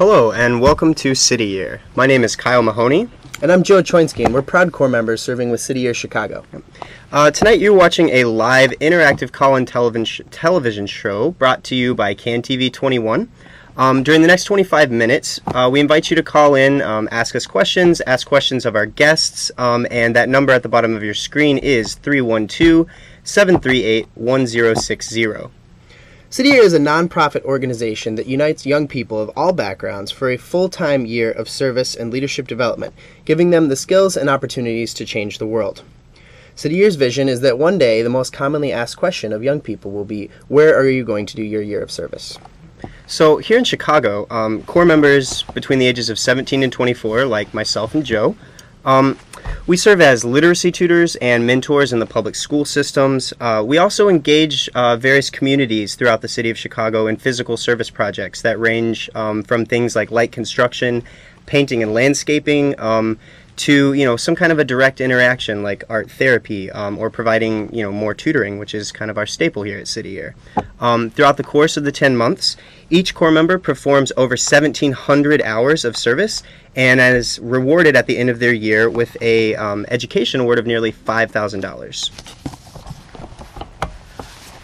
Hello, and welcome to City Year. My name is Kyle Mahoney. And I'm Joe Choinsky, and we're proud corps members serving with City Year Chicago. Uh, tonight you're watching a live interactive call-in television, sh- television show brought to you by CAN-TV 21. Um, during the next 25 minutes, uh, we invite you to call in, um, ask us questions, ask questions of our guests, um, and that number at the bottom of your screen is 312 738 1060. City Year is a nonprofit organization that unites young people of all backgrounds for a full time year of service and leadership development, giving them the skills and opportunities to change the world. City Year's vision is that one day the most commonly asked question of young people will be Where are you going to do your year of service? So, here in Chicago, um, corps members between the ages of 17 and 24, like myself and Joe, um, we serve as literacy tutors and mentors in the public school systems. Uh, we also engage uh, various communities throughout the city of Chicago in physical service projects that range um, from things like light construction, painting and landscaping, um, to you know some kind of a direct interaction like art therapy um, or providing you know more tutoring, which is kind of our staple here at City Year. Um, throughout the course of the 10 months, each corps member performs over 1,700 hours of service and is rewarded at the end of their year with a um, education award of nearly $5,000.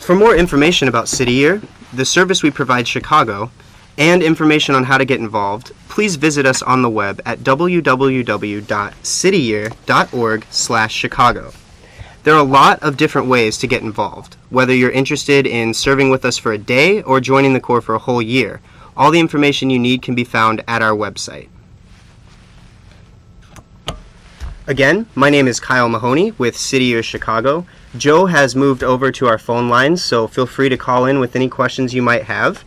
For more information about City Year, the service we provide Chicago, and information on how to get involved, please visit us on the web at www.cityyear.org/chicago. There are a lot of different ways to get involved, whether you're interested in serving with us for a day or joining the Corps for a whole year. All the information you need can be found at our website. Again, my name is Kyle Mahoney with City Year Chicago. Joe has moved over to our phone lines, so feel free to call in with any questions you might have.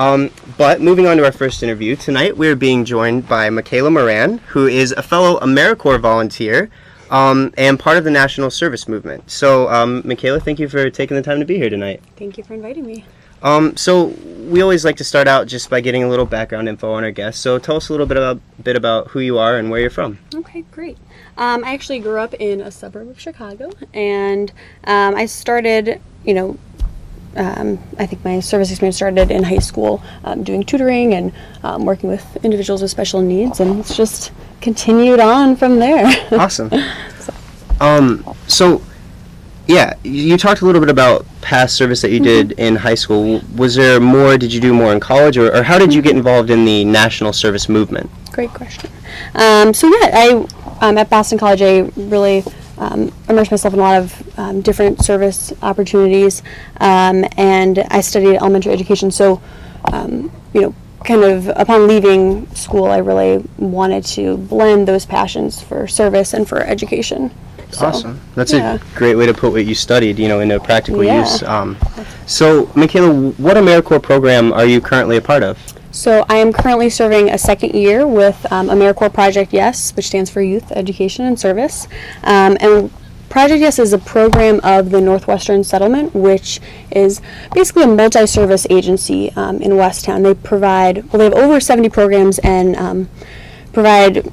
Um, but moving on to our first interview, tonight we're being joined by Michaela Moran, who is a fellow AmeriCorps volunteer um, and part of the National Service Movement. So, um, Michaela, thank you for taking the time to be here tonight. Thank you for inviting me. Um, so, we always like to start out just by getting a little background info on our guests. So, tell us a little bit about, bit about who you are and where you're from. Okay, great. Um, I actually grew up in a suburb of Chicago, and um, I started, you know, um, I think my service experience started in high school um, doing tutoring and um, working with individuals with special needs, and it's just continued on from there. awesome. Um, so, yeah, you talked a little bit about past service that you did mm-hmm. in high school. Was there more? Did you do more in college, or, or how did you get involved in the national service movement? Great question. Um, so yeah, I um, at Boston College, I really um, immersed myself in a lot of um, different service opportunities, um, and I studied elementary education. So, um, you know, kind of upon leaving school, I really wanted to blend those passions for service and for education. So, awesome. That's yeah. a great way to put what you studied, you know, into practical yeah. use. Um, so, Michaela, what AmeriCorps program are you currently a part of? So I am currently serving a second year with um, AmeriCorps Project Yes, which stands for Youth Education and Service. Um, and Project Yes is a program of the Northwestern Settlement, which is basically a multi-service agency um, in West Town. They provide, well, they have over 70 programs and um, provide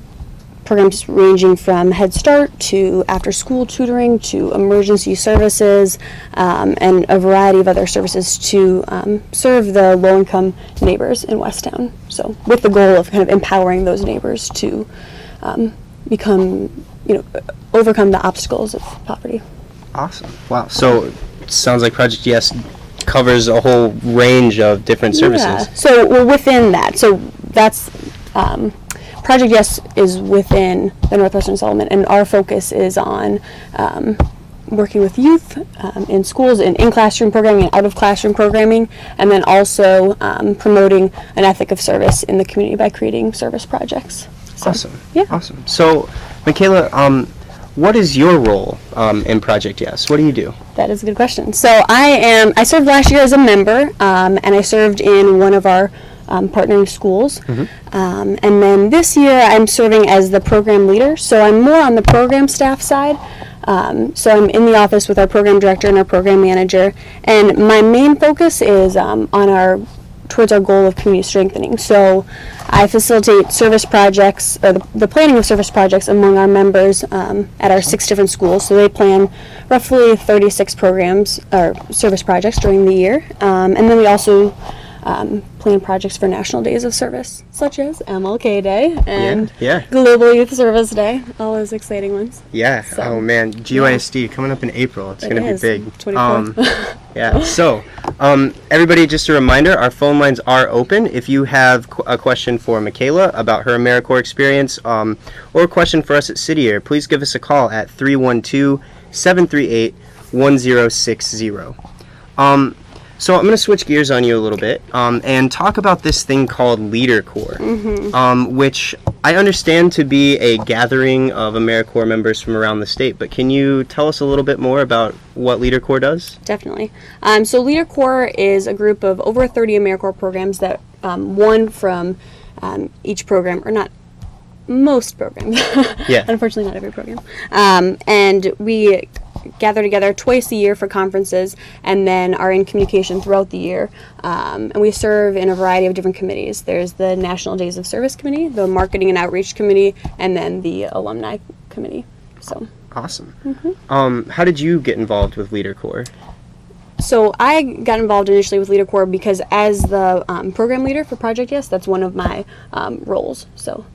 programs ranging from Head Start to after school tutoring to emergency services um, and a variety of other services to um, serve the low income neighbors in West Town. So, with the goal of kind of empowering those neighbors to um, become, you know, overcome the obstacles of poverty. Awesome. Wow. So, sounds like Project Yes covers a whole range of different services. Yeah. So, well, within that, so that's um, Project Yes is within the Northwestern Settlement, and our focus is on um, working with youth um, in schools and in classroom programming and out of classroom programming, and then also um, promoting an ethic of service in the community by creating service projects. So, awesome. Yeah. Awesome. So, Michaela, um, what is your role um, in Project Yes? What do you do? That is a good question. So I am. I served last year as a member, um, and I served in one of our um, partnering schools. Mm-hmm. Um, and then this year I'm serving as the program leader, so I'm more on the program staff side. Um, so I'm in the office with our program director and our program manager, and my main focus is um, on our towards our goal of community strengthening. So I facilitate service projects, or the, the planning of service projects among our members um, at our six different schools. So they plan roughly 36 programs or service projects during the year, um, and then we also um, plan projects for national days of service, such as MLK Day and yeah. Global Youth Service Day, all those exciting ones. Yeah. So- oh man, GYSD coming up in April. It's It going to be big. 24th. yeah. So, um, everybody, just a reminder: our phone lines are open. If you have qu- a question for Michaela about her AmeriCorps experience, um, or a question for us at City Year, please give us a call at 312-738-1060. Um, so I'm going to switch gears on you a little bit um, and talk about this thing called Leader Corps, um, which I understand to be a gathering of AmeriCorps members from around the state. But can you tell us a little bit more about what Leader Corps does? Definitely. Um, so Leader Corps is a group of over 30 AmeriCorps programs that um, one from um, each program, or not most programs. Yeah. Unfortunately, not every program. Um, and we gather together twice a year for conferences and then are in communication throughout the year. Um, and we serve in a variety of different committees. There's the National Days of Service Committee, the Marketing and Outreach Committee, and then the Alumni Committee. So. Awesome. Um, how did you get involved with Leader Corps? So I got involved initially with Leader Corps because as the um, program leader for Project Yes, that's one of my um, roles. So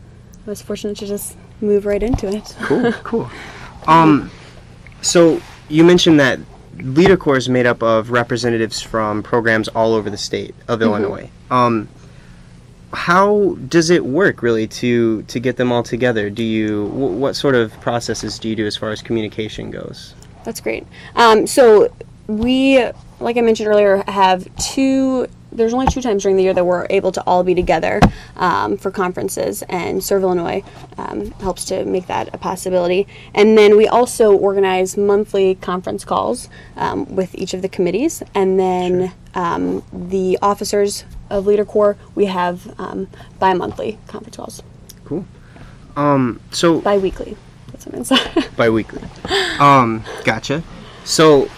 I was fortunate to just move right into it. Cool, cool. Um, so you mentioned that Leader Corps is made up of representatives from programs all over the state of Illinois. Um, how does it work really to to get them all together? Do you wh- what sort of processes do you do as far as communication goes? That's great. Um, so we, like I mentioned earlier, have two. There's only two times during the year that we're able to all be together um, for conferences, and Serve Illinois um, helps to make that a possibility. And then we also organize monthly conference calls um, with each of the committees, and then um, the officers of Leader Corps we have um, bi-monthly conference calls, Cool. Um, so bi-weekly. That's what I meant. Biweekly. Um, gotcha. So,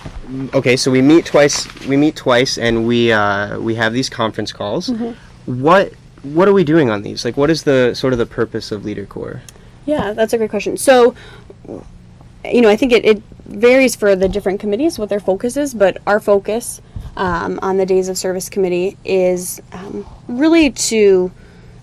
okay, so we meet twice. We meet twice, and we uh, we have these conference calls. What what are we doing on these? Like, what is the sort of the purpose of Leader Corps? Yeah, that's a great question. So, you know, I think it, it varies for the different committees what their focus is, but our focus um, on the Days of Service Committee is um, really to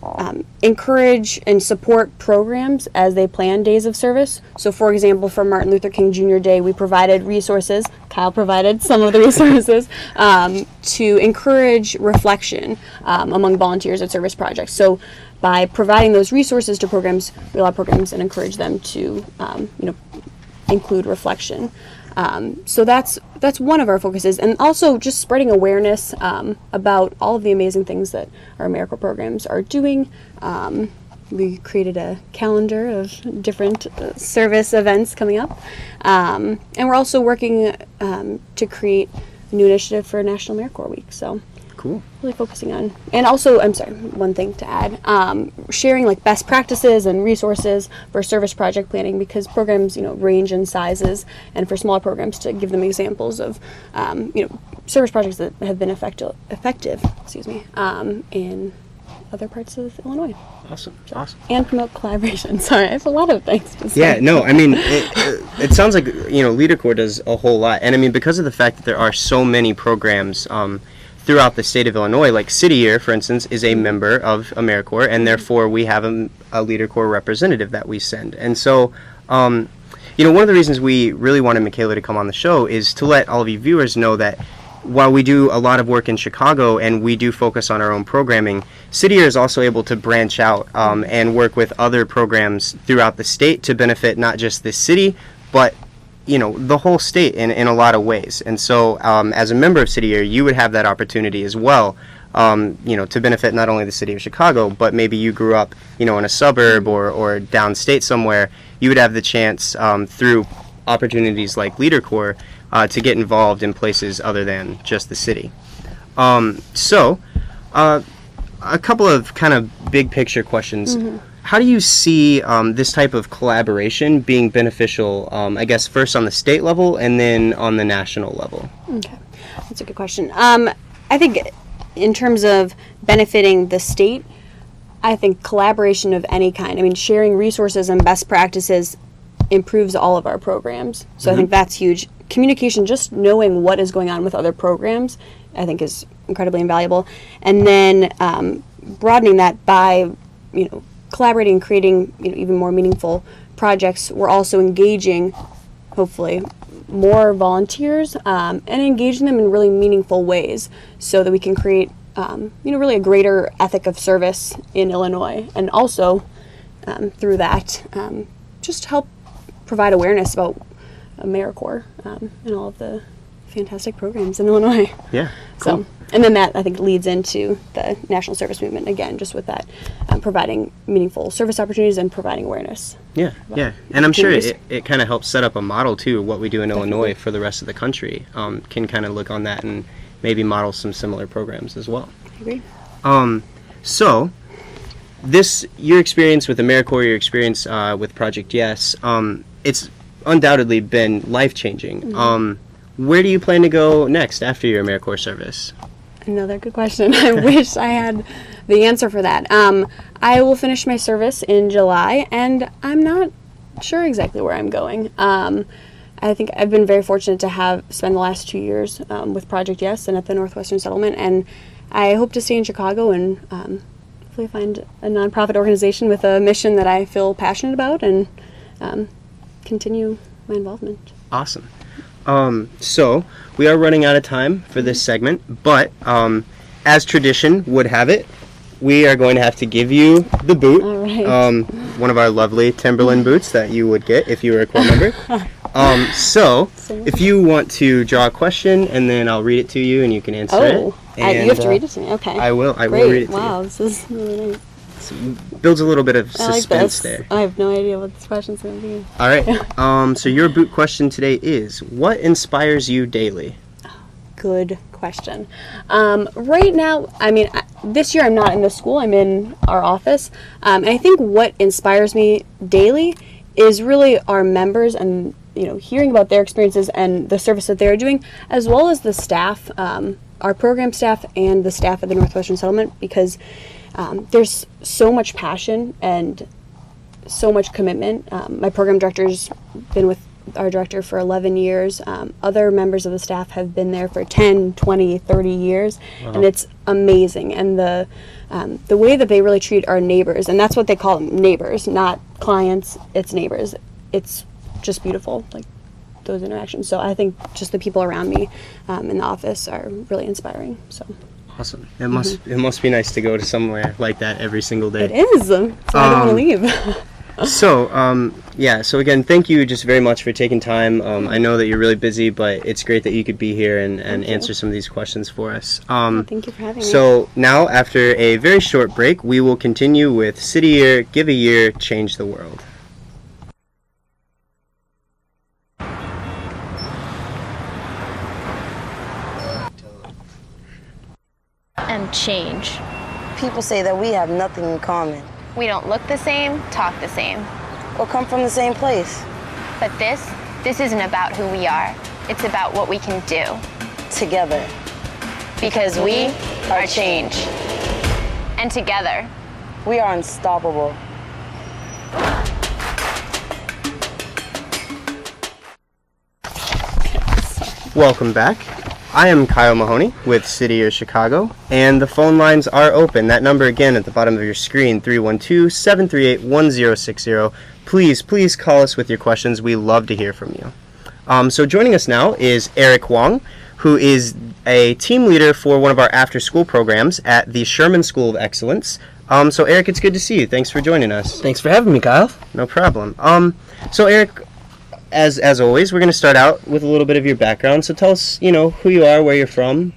um, encourage and support programs as they plan days of service. So, for example, for Martin Luther King Jr. Day, we provided resources. Kyle provided some of the resources um, to encourage reflection um, among volunteers at service projects. So, by providing those resources to programs, we allow programs and encourage them to, um, you know, include reflection. Um, so that's that's one of our focuses, and also just spreading awareness um, about all of the amazing things that our AmeriCorps programs are doing. Um, we created a calendar of different uh, service events coming up, um, and we're also working um, to create a new initiative for National AmeriCorps Week. So Cool. really focusing on and also i'm sorry one thing to add um, sharing like best practices and resources for service project planning because programs you know range in sizes and for smaller programs to give them examples of um, you know service projects that have been effective effective excuse me um, in other parts of illinois Awesome. Awesome. and promote collaboration sorry i have a lot of things to say Yeah, no, I mean, it, it, sounds like you know Leader Corps does a whole lot, and I mean because of the fact that there are so many programs um, throughout the state of Illinois, like City Year, for instance, is a member of AmeriCorps, and therefore we have a, a Leader Corps representative that we send, and so. Um, you know, one of the reasons we really wanted Michaela to come on the show is to let all of you viewers know that while we do a lot of work in Chicago and we do focus on our own programming, City Year is also able to branch out um, and work with other programs throughout the state to benefit not just this city, but you know the whole state in, in a lot of ways. And so, um, as a member of City Year, you would have that opportunity as well. Um, you know, to benefit not only the city of Chicago, but maybe you grew up, you know, in a suburb or, or downstate somewhere. You would have the chance um, through opportunities like Leader Corps uh, to get involved in places other than just the city. Um, so, uh, a couple of kind of big picture questions. How do you see um, this type of collaboration being beneficial? Um, I guess first on the state level and then on the national level. Okay, that's a good question. Um, I think in terms of benefiting the state, I think collaboration of any kind. I mean, sharing resources and best practices improves all of our programs. So I think that's huge. Communication, just knowing what is going on with other programs, I think is incredibly invaluable. And then um, broadening that by, you know, collaborating creating you know, even more meaningful projects. We're also engaging, hopefully, more volunteers um, and engaging them in really meaningful ways so that we can create, um, you know, really a greater ethic of service in Illinois. And also, um, through that, um, just help provide awareness about AmeriCorps um, and all of the fantastic programs in Illinois. Yeah. So, and then that I think leads into the national service movement again, just with that, um, providing meaningful service opportunities and providing awareness. Yeah, yeah, and I'm sure it, it kind of helps set up a model too. What we do in Illinois for the rest of the country um, can kind of look on that and maybe model some similar programs as well. I agree. Um, so this your experience with AmeriCorps, your experience uh, with Project Yes, um, it's undoubtedly been life changing. Um, where do you plan to go next after your AmeriCorps service? Another good question. I wish I had the answer for that. Um, I will finish my service in July, and I'm not sure exactly where I'm going. Um, I think I've been very fortunate to have spent the last two years um, with Project Yes and at the Northwestern Settlement, and I hope to stay in Chicago and um, hopefully find a nonprofit organization with a mission that I feel passionate about and um, continue my involvement. Awesome. Um, so we are running out of time for this segment, but um, as tradition would have it, we are going to have to give you the boot. All right. Um, one of our lovely Timberland boots that you would get if you were a corps member. Um, so, if you want to draw a question, and then I'll read it to you, and you can answer it. Oh, you have to uh, read it to me. Okay. I will. I Great. will read it to wow, this is really nice. Builds a little bit of I like suspense there. I have no idea what this question's going to be. All right. Um, so your boot question today is: What inspires you daily? Good question. Um, right now, I mean, I- this year I'm not in the school, I'm in our office. Um, and I think what inspires me daily is really our members and, you know, hearing about their experiences and the service that they're doing, as well as the staff, um, our program staff and the staff at the Northwestern Settlement, because um, there's so much passion and so much commitment. Um, my program director's been with our director for 11 years. Um, other members of the staff have been there for 10, 20, 30 years, and it's amazing. And the um, the way that they really treat our neighbors, and that's what they call them, neighbors, not clients. It's neighbors. It's just beautiful, like those interactions. So I think just the people around me um, in the office are really inspiring. So Awesome. It must it must be nice to go to somewhere like that every single day. it is. So I don't want to Um, leave. So, um, yeah. So again, thank you just very much for taking time. Um, I know that you're really busy, but it's great that you could be here and, and answer some of these questions for us. Um, Thank you for having me. so now, after a very short break, we will continue with City Year, Give a Year, Change the World. and change. People say that we have nothing in common We don't look the same, talk the same. or come from the same place But this, this isn't about who we are. It's about what we can do. together. Because we are change. And together, We are unstoppable. Welcome back. I am Kyle Mahoney with City of Chicago, and the phone lines are open. That number again at the bottom of your screen 312 738 1060. Please, please call us with your questions. We love to hear from you. Um, so, joining us now is Eric Huang, who is a team leader for one of our after school programs at the Sherman School of Excellence. Um, so, Eric, it's good to see you. Thanks for joining us. Thanks for having me, Kyle. No problem. Um, so Eric, as as always, we're going to start out with a little bit of your background. So tell us, you know, who you are, where you're from.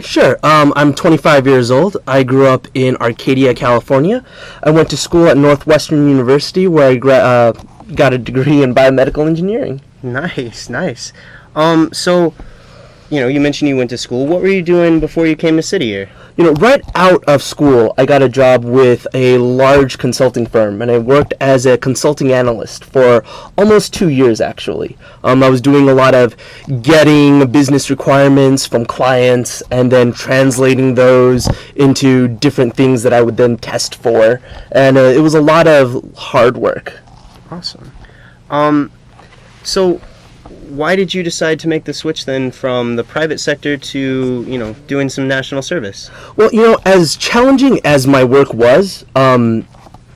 Sure. Um, I'm 25 years old. I grew up in Arcadia, California. I went to school at Northwestern University, where I gra- uh, got a degree in biomedical engineering. Nice, nice. Um, so, you know, you mentioned you went to school. What were you doing before you came to City Year? You know, right out of school, I got a job with a large consulting firm, and I worked as a consulting analyst for almost two years, actually. Um, I was doing a lot of getting business requirements from clients and then translating those into different things that I would then test for, and uh, it was a lot of hard work. Awesome. Um, so why did you decide to make the switch then from the private sector to you know doing some national service? Well, you know, as challenging as my work was, um,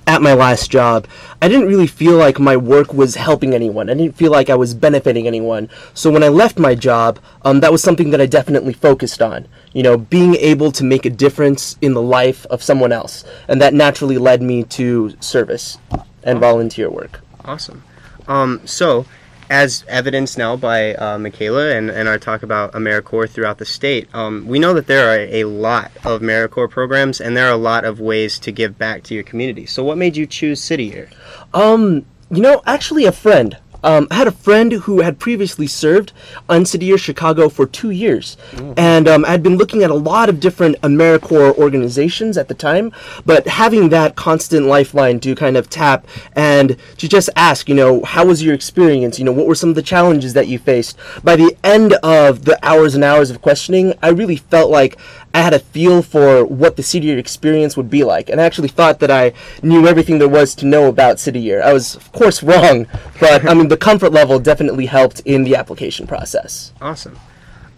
at my last job, I didn't really feel like my work was helping anyone. I didn't feel like I was benefiting anyone. So when I left my job, um, that was something that I definitely focused on. You know, being able to make a difference in the life of someone else, and that naturally led me to service and volunteer work. Awesome. Um, so, as evidenced now by uh, Michaela and, and our talk about AmeriCorps throughout the state, um, we know that there are a lot of AmeriCorps programs and there are a lot of ways to give back to your community. So, what made you choose City Year? Um, you know, actually, a friend. Um, I had a friend who had previously served on City Year Chicago for two years, and um, I had been looking at a lot of different AmeriCorps organizations at the time. But having that constant lifeline to kind of tap and to just ask, you know, how was your experience? You know, what were some of the challenges that you faced? By the end of the hours and hours of questioning, I really felt like I had a feel for what the City Year experience would be like, and I actually thought that I knew everything there was to know about City Year. I was, of course, wrong, but I mean, the comfort level definitely helped in the application process. Awesome.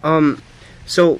Um, so,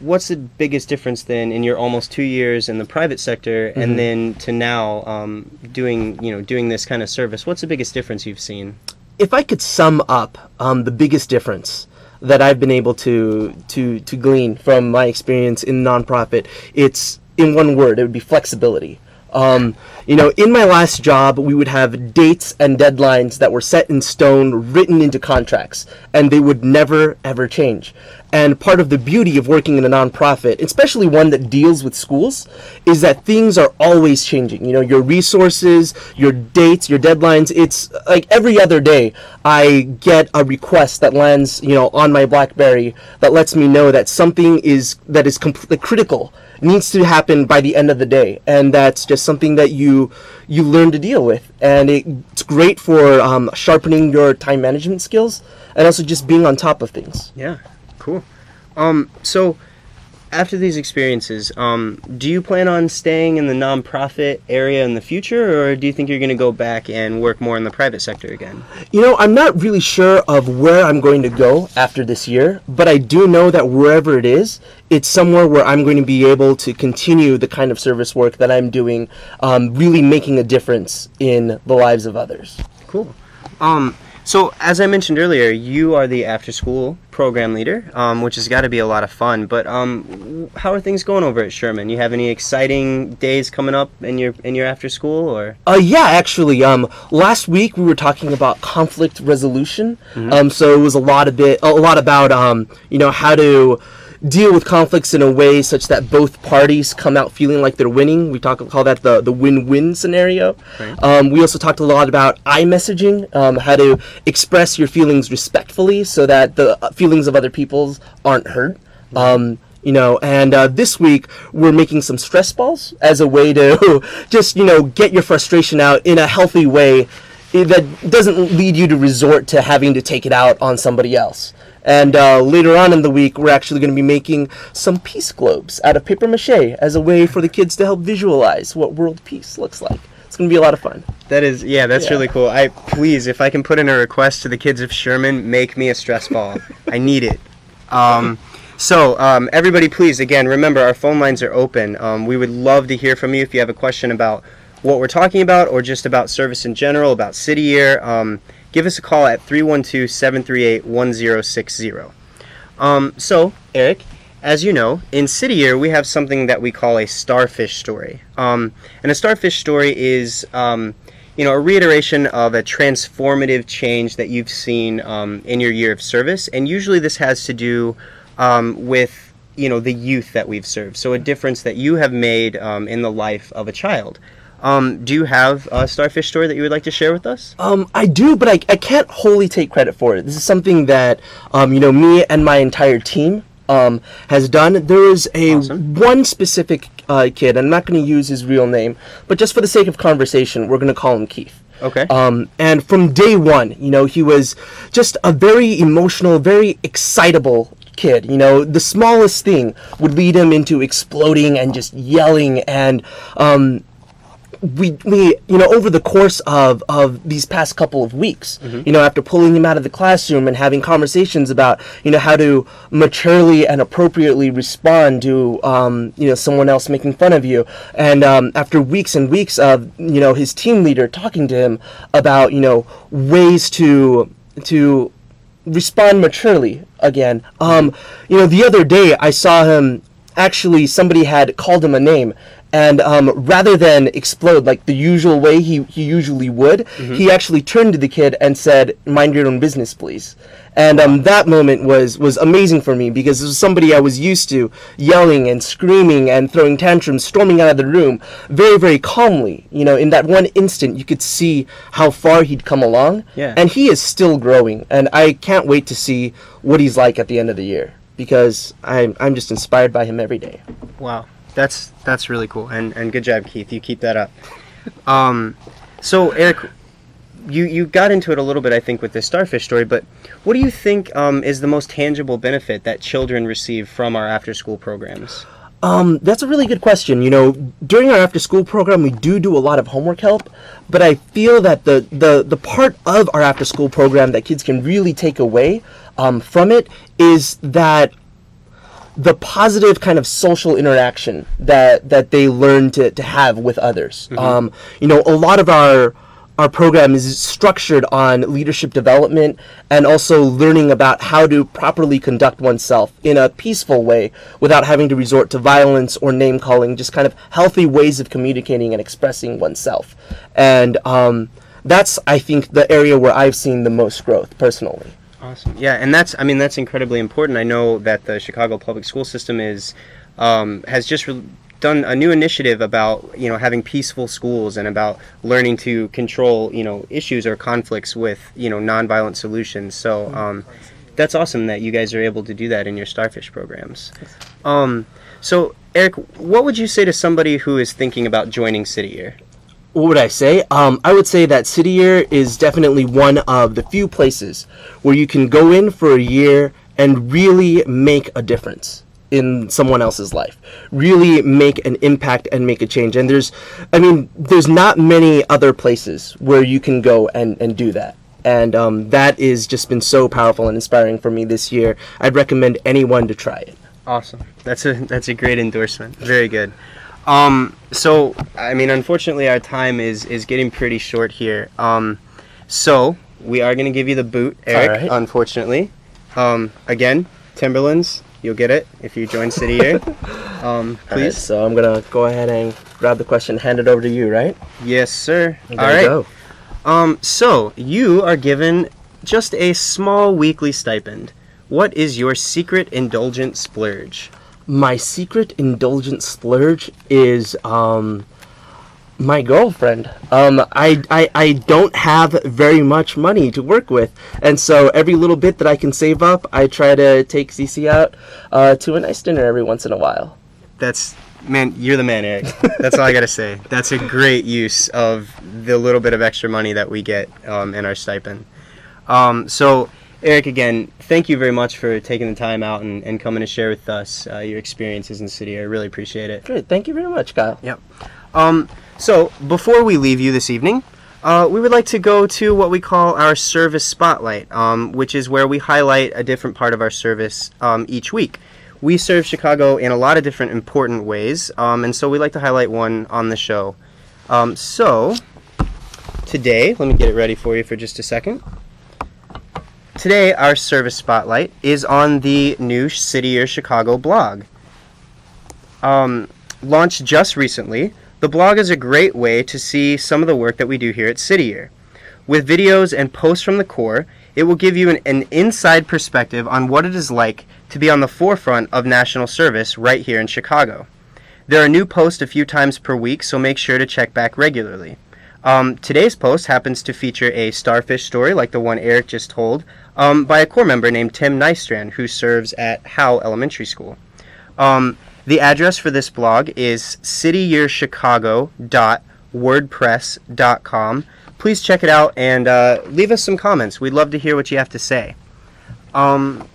what's the biggest difference then in your almost two years in the private sector and then to now um, doing you know doing this kind of service? What's the biggest difference you've seen? If I could sum up um, the biggest difference that I've been able to to to glean from my experience in nonprofit, it's in one word. It would be flexibility. Um, you know, in my last job, we would have dates and deadlines that were set in stone, written into contracts, and they would never ever change. And part of the beauty of working in a nonprofit, especially one that deals with schools, is that things are always changing. You know, your resources, your dates, your deadlines. It's like every other day, I get a request that lands, you know, on my BlackBerry that lets me know that something is that is completely critical needs to happen by the end of the day, and that's just something that you you learn to deal with, and it, it's great for um, sharpening your time management skills and also just being on top of things. Yeah, cool. Um, so after these experiences, um, do you plan on staying in the nonprofit area in the future, or do you think you're going to go back and work more in the private sector again? You know, I'm not really sure of where I'm going to go after this year, but I do know that wherever it is, it's somewhere where I'm going to be able to continue the kind of service work that I'm doing, um, really making a difference in the lives of others. Cool. Um, so as I mentioned earlier, you are the after-school program leader, um, which has got to be a lot of fun. But um, how are things going over at Sherman? You have any exciting days coming up in your in your after school, or Uh, yeah, actually, um, last week we were talking about conflict resolution. Um, so it was a lot of bit, a lot about, um, you know, how to deal with conflicts in a way such that both parties come out feeling like they're winning. We talk call that the the win-win scenario. Um, we also talked a lot about I-messaging, um, how to express your feelings respectfully so that the uh, feelings of other people's aren't hurt. Um, you know, and uh, this week we're making some stress balls as a way to just, you know, get your frustration out in a healthy way that doesn't lead you to resort to having to take it out on somebody else. And uh, later on in the week, we're actually going to be making some peace globes out of paper mache as a way for the kids to help visualize what world peace looks like. It's going to be a lot of fun. that is yeah, that's Yeah. really cool. I please, if I can put in a request to the kids of Sherman, make me a stress ball. I need it. Um, so um, everybody, please again remember our phone lines are open. Um, we would love to hear from you if you have a question about what we're talking about or just about service in general, about City Year. Um, give us a call at 312-738-1060. Um, so, Eric, as you know, in City Year we have something that we call a starfish story. Um, and a starfish story is, um, you know, a reiteration of a transformative change that you've seen um, in your year of service. And usually this has to do um, with, you know, the youth that we've served. So a difference that you have made um, in the life of a child. Um, do you have a starfish story that you would like to share with us? Um, I do, but I, I can't wholly take credit for it. This is something that, um, you know, me and my entire team um, has done. There is a Awesome. one specific uh, kid, and I'm not going to use his real name, but just for the sake of conversation, we're going to call him Keith. Okay. Um, and from day one, you know, he was just a very emotional, very excitable kid. You know, the smallest thing would lead him into exploding and just yelling and um, we we you know over the course of of these past couple of weeks you know after pulling him out of the classroom and having conversations about you know how to maturely and appropriately respond to um, you know someone else making fun of you and um, after weeks and weeks of you know his team leader talking to him about you know ways to to respond maturely again. Um, you know, the other day I saw him. Actually, somebody had called him a name, and um, rather than explode like the usual way he, he usually would, he actually turned to the kid and said, "Mind your own business, please." And um, that moment was was amazing for me because it was somebody I was used to yelling and screaming and throwing tantrums, storming out of the room very very calmly. You know, in that one instant, you could see how far he'd come along, Yeah. and he is still growing. And I can't wait to see what he's like at the end of the year because I'm I'm just inspired by him every day. Wow, that's that's really cool, and and good job, Keith. You keep that up. Um, so Eric, you you got into it a little bit, I think, with the starfish story. But what do you think um, is the most tangible benefit that children receive from our after-school programs? Um, that's a really good question. You know, during our after school program, we do do a lot of homework help, but I feel that the, the, the part of our after school program that kids can really take away um, from it is that the positive kind of social interaction that that they learn to, to have with others. Um, you know, a lot of our our program is structured on leadership development and also learning about how to properly conduct oneself in a peaceful way without having to resort to violence or name calling, just kind of healthy ways of communicating and expressing oneself. And um, that's, I think, the area where I've seen the most growth personally. Awesome. Yeah, and that's I mean that's incredibly important. I know that the Chicago public school system is um, has just re- done a new initiative about you know having peaceful schools and about learning to control you know issues or conflicts with you know nonviolent solutions. So um, that's awesome that you guys are able to do that in your starfish programs. Um, so Eric, what would you say to somebody who is thinking about joining City Year? What would I say? Um, I would say that City Year is definitely one of the few places where you can go in for a year and really make a difference in someone else's life. Really make an impact and make a change. And there's, I mean, there's not many other places where you can go and, and do that. And um, that has just been so powerful and inspiring for me this year. I'd recommend anyone to try it. Awesome. That's a that's a great endorsement. Very good. Um, so I mean, unfortunately, our time is is getting pretty short here. Um, so we are going to give you the boot, Eric. right. Unfortunately, um, again, Timberlands. You'll get it if you join City Year. Um, All right, please. so I'm gonna go ahead and grab the question, hand it over to you, right? Yes, sir. All right. go. Um, so you are given just a small weekly stipend. What is your secret indulgent splurge? My secret indulgent splurge is um my girlfriend. Um, I, I I don't have very much money to work with, and so every little bit that I can save up, I try to take Cece out uh, to a nice dinner every once in a while. That's man, you're the man, Eric. That's all I gotta say. That's a great use of the little bit of extra money that we get um, in our stipend. Um, so, Eric, again, thank you very much for taking the time out and, and coming to share with us uh, your experiences in the city. I really appreciate it. Great, thank you very much, Kyle. Yep. Um, so, before we leave you this evening, uh, we would like to go to what we call our service spotlight, um, which is where we highlight a different part of our service um, each week. We serve Chicago in a lot of different important ways, um, and so we like to highlight one on the show. Um, so, today, let me get it ready for you for just a second. Today, our service spotlight is on the new City Year Chicago blog. Um, launched just recently, the blog is a great way to see some of the work that we do here at City Year. With videos and posts from the corps, it will give you an, an inside perspective on what it is like to be on the forefront of national service right here in Chicago. There are new posts a few times per week, so make sure to check back regularly. Um, today's post happens to feature a starfish story, like the one Eric just told, um, by a corps member named Tim Nystrand, who serves at Howe Elementary School. Um, the address for this blog is cityyearchicago.wordpress.com. Please check it out and uh, leave us some comments. We'd love to hear what you have to say. Um,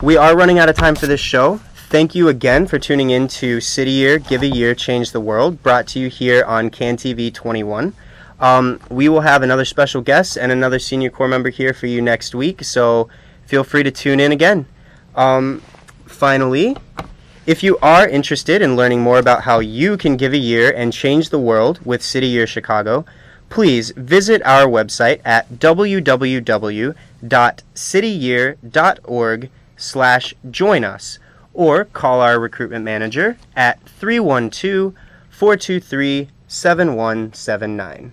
we are running out of time for this show. thank you again for tuning in to City Year, Give a Year, Change the World, brought to you here on CAN TV 21. Um, we will have another special guest and another senior corps member here for you next week, so feel free to tune in again. Um, finally, if you are interested in learning more about how you can give a year and change the world with City Year Chicago, please visit our website at www.cityyear.org slash join us or call our recruitment manager at 312 423 7179.